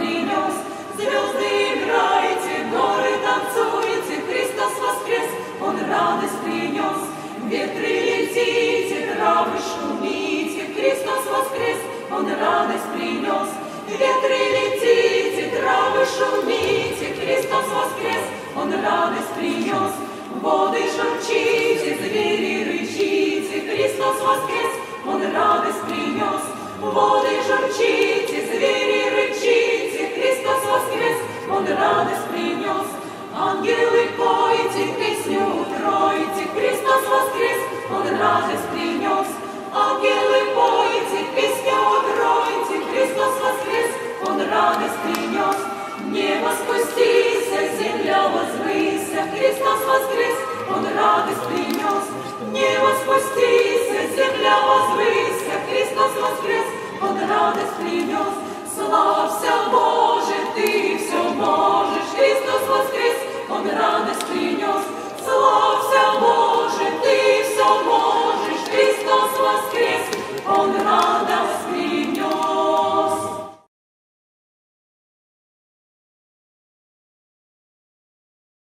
принес. Звезды играйте, горы танцуйте, Христос воскрес, Он радость принес. Ветры летите, травы шумите, Христос воскрес, Он радость принес. Ветры летите, травы шумите, Христос воскрес, Он радость принес. Воды журчите, звери рычите, Христос воскрес, Он радость принес. Воды журчите, звери Ангелы пойте, песню утройте, Христос воскрес, Он радость принес. Ангелы пойте, песню утройте, Христос воскрес, Он радость принес. Небо спустися, земля возвыся, Христос воскрес, Он радость принес. Небо спустися, земля возвыся, Христос воскрес, Он радость принес. Славься, Боже, воскрес, Он радость